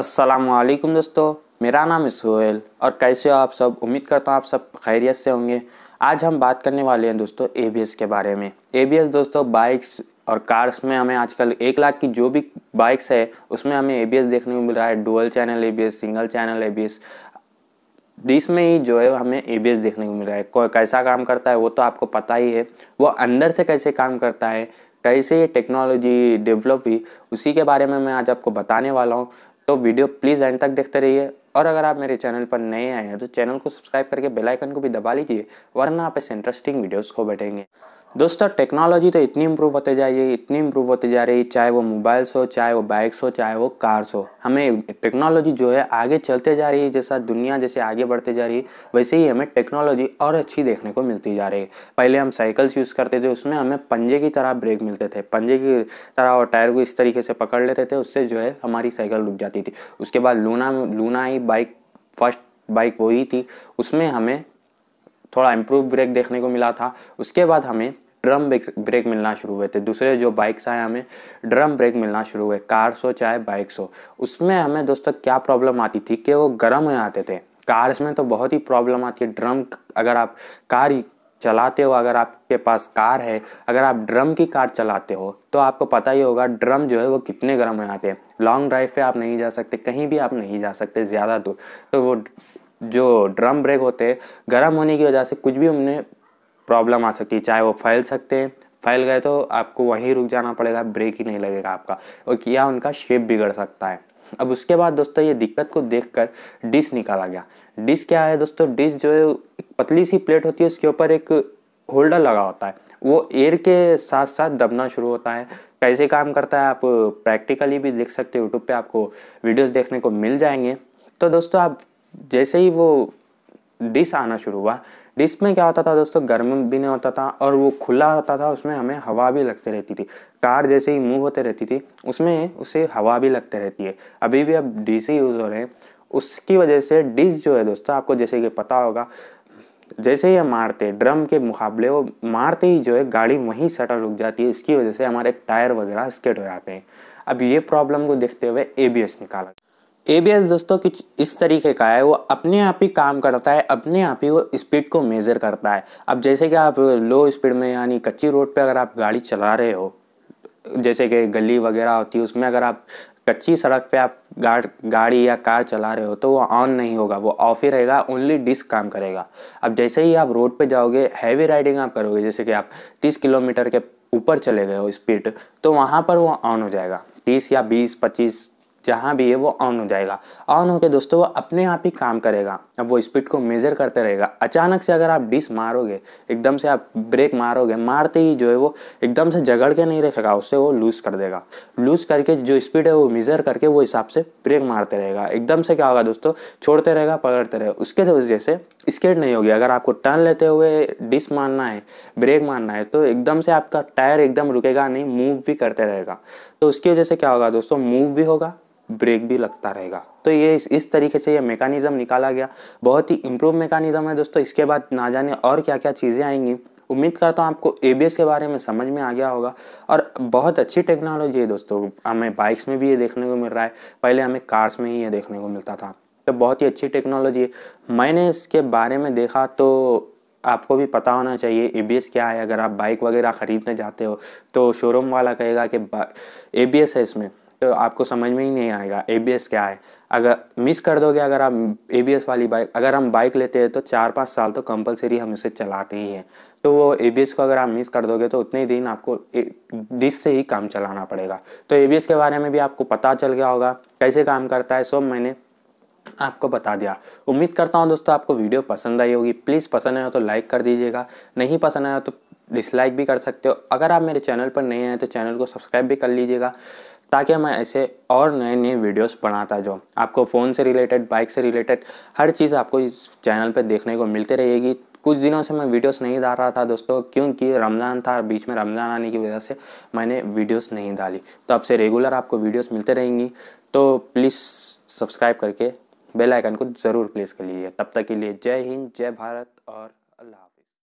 असलकुम दोस्तों, मेरा नाम है सोहेल और कैसे हो आप सब? उम्मीद करता हूँ आप सब खैरियत से होंगे। आज हम बात करने वाले हैं दोस्तों ए के बारे में। ए दोस्तों बाइक्स और कार्स में हमें आजकल एक लाख की जो भी बाइक्स है, उसमें हमें ए देखने को मिल रहा है। डुअल चैनल ए सिंगल चैनल ए इसमें ही जो है, हमें ए देखने को मिल रहा है। कैसा काम करता है वो तो आपको पता ही है। वो अंदर से कैसे काम करता है, कैसे ये टेक्नोलॉजी डेवलप हुई, उसी के बारे में मैं आज आपको बताने वाला हूँ। तो वीडियो प्लीज़ एंड तक देखते रहिए। और अगर आप मेरे चैनल पर नए आए हैं तो चैनल को सब्सक्राइब करके बेल आइकन को भी दबा लीजिए, वरना आप इस इंटरेस्टिंग वीडियोस को बैठेंगे। दोस्तों टेक्नोलॉजी तो इतनी इम्प्रूव होते जा रही है, इतनी इम्प्रूव होती जा रही है, चाहे वो मोबाइल्स हो, चाहे वो बाइक्स हो, चाहे वो कार्स हो। हमें टेक्नोलॉजी जो है आगे चलते जा रही है, जैसा दुनिया जैसे आगे बढ़ते जा रही है, वैसे ही हमें टेक्नोलॉजी और अच्छी देखने को मिलती जा रही है। पहले हम साइकिल्स यूज़ करते थे, उसमें हमें पंजे की तरह ब्रेक मिलते थे। पंजे की तरह और टायर को इस तरीके से पकड़ लेते थे, उससे जो है हमारी साइकिल रुक जाती थी। उसके बाद लूना लूना ही बाइक फ़र्स्ट बाइक वही थी। उसमें हमें थोड़ा इम्प्रूव ब्रेक देखने को मिला था। उसके बाद हमें ड्रम ब्रेक मिलना शुरू हुए थे। दूसरे जो बाइक्स आए, हमें ड्रम ब्रेक मिलना शुरू हुए। कार्स हो चाहे बाइक्स हो उसमें हमें दोस्तों क्या प्रॉब्लम आती थी कि वो गर्म हो जाते थे। कार्स में तो बहुत ही प्रॉब्लम आती है। ड्रम अगर आप कार चलाते हो, अगर आपके पास कार है, अगर आप ड्रम की कार चलाते हो तो आपको पता ही होगा ड्रम जो है वो कितने गर्म हो जाते हैं। लॉन्ग ड्राइव पे आप नहीं जा सकते, कहीं भी आप नहीं जा सकते, ज़्यादा दूर। तो वो जो ड्रम ब्रेक होते हैं, गर्म होने की वजह से कुछ भी उन्हें प्रॉब्लम आ सकती है। चाहे वो फैल सकते हैं फैल गए तो आपको वहीं रुक जाना पड़ेगा ब्रेक ही नहीं लगेगा आपका। और या उनका शेप बिगड़ सकता है। अब उसके बाद दोस्तों ये दिक्कत को देखकर डिश निकाला गया। डिश क्या है दोस्तों? डिश जो है पतली सी प्लेट होती है, उसके ऊपर एक होल्डर लगा होता है। वो एयर के साथ साथ दबना शुरू होता है। कैसे काम करता है आप प्रैक्टिकली भी देख सकते हो यूट्यूब पे आपको वीडियोस देखने को मिल जाएँगे। तो दोस्तों आप जैसे ही वो डिश आना शुरू हुआ, डिश में क्या होता था दोस्तों? गर्म भी नहीं होता था और वो खुला होता था, उसमें हमें हवा भी लगती रहती थी। कार जैसे ही मूव होते रहती थी, उसमें उसे हवा भी लगते रहती है। अभी भी अब डिश ही यूज़ हो रहे हैं। उसकी वजह से डिश जो है दोस्तों, आपको जैसे कि पता होगा, जैसे ही हम मारते ड्रम के मुकाबले वो मारते ही जो है, गाड़ी वहीं सटल रुक जाती है। इसकी वजह से हमारे टायर वगैरह स्केट हो जाते हैं। अब ये प्रॉब्लम को देखते हुए एबीएस निकाला। एबीएस दोस्तों कुछ इस तरीके का है, वो अपने आप ही काम करता है, अपने आप ही वो स्पीड को मेज़र करता है। अब जैसे कि आप लो स्पीड में यानी कच्ची रोड पे अगर आप गाड़ी चला रहे हो, जैसे कि गली वगैरह होती है, उसमें अगर आप कच्ची सड़क पे आप गाड़, गाड़ी या कार चला रहे हो तो वो ऑन नहीं होगा, वो ऑफ़ ही रहेगा ओनली डिस्क काम करेगा। अब जैसे ही आप रोड पे जाओगे हैवी राइडिंग आप करोगे, जैसे कि आप 30 किलोमीटर के ऊपर चले गए हो स्पीड तो वहाँ पर वो ऑन हो जाएगा। 30 या 20 25 जहाँ भी है, वो ऑन हो जाएगा। ऑन होकर दोस्तों, वो अपने आप ही काम करेगा। अब वो स्पीड को मेज़र करते रहेगा। अचानक से अगर आप डिस मारोगे, एकदम से आप ब्रेक मारोगे, मारते ही जो है वो एकदम से जगड़ के नहीं रखेगा, उससे वो लूज़ कर देगा। लूज़ करके जो स्पीड है, वो मेज़र करके वो हिसाब से ब्रेक मारते रहेगा। एकदम से क्या होगा दोस्तों, छोड़ते रहेगा, पकड़ते रहेगा। उसके वजह से स्केट नहीं होगी। अगर आपको टर्न लेते हुए डिस मारना है ब्रेक मारना है तो एकदम से आपका टायर एकदम रुकेगा नहीं मूव भी करते रहेगा। तो उसकी वजह से क्या होगा दोस्तों मूव भी होगा ब्रेक भी लगता रहेगा। तो ये इस इस तरीके से ये मेकानिज़म निकाला गया। बहुत ही इम्प्रूव मेकानिज़म है दोस्तों। इसके बाद ना जाने और क्या क्या चीज़ें आएँगी। उम्मीद करता हूँ आपको एबीएस के बारे में समझ में आ गया होगा। और बहुत अच्छी टेक्नोलॉजी है दोस्तों। हमें बाइक्स में भी ये देखने को मिल रहा है। पहले हमें कार्स में ही ये देखने को मिलता था। तो बहुत ही अच्छी टेक्नोलॉजी है। मैंने इसके बारे में देखा तो आपको भी पता होना चाहिए एबीएस क्या है। अगर आप बाइक वगैरह ख़रीदने जाते हो तो शोरूम वाला कहेगा कि एबीएस है इसमें। तो आपको समझ में ही नहीं आएगा एबीएस क्या है? अगर मिस कर दोगे, अगर आप एबीएस वाली बाइक अगर हम बाइक लेते हैं तो चार पाँच साल तो कंपलसरी हम इसे चलाते ही हैं। तो वो ABS को अगर आप मिस कर दोगे तो उतने दिन आपको डिस से ही काम चलाना पड़ेगा। तो एबीएस के बारे में भी आपको पता चल गया होगा, कैसे काम करता है, सब मैंने आपको बता दिया। उम्मीद करता हूँ दोस्तों, आपको वीडियो पसंद आई होगी। प्लीज़ पसंद आया तो लाइक कर दीजिएगा, नहीं पसंद आया तो डिसलाइक भी कर सकते हो। अगर आप मेरे चैनल पर नए हैं तो चैनल को सब्सक्राइब भी कर लीजिएगा, ताकि मैं ऐसे और नए नए वीडियोस बनाता जो आपको फ़ोन से रिलेटेड बाइक से रिलेटेड हर चीज़ आपको इस चैनल पर देखने को मिलती रहेगी। कुछ दिनों से मैं वीडियोस नहीं डाल रहा था दोस्तों, क्योंकि रमज़ान था, बीच में रमज़ान आने की वजह से मैंने वीडियोस नहीं डाली। तो अब से रेगुलर आपको वीडियोस मिलते रहेंगी। तो प्लीज़ सब्सक्राइब करके बेल आइकन को ज़रूर प्लेस कर लीजिए। तब तक के लिए जय हिंद, जय भारत और अल्लाह।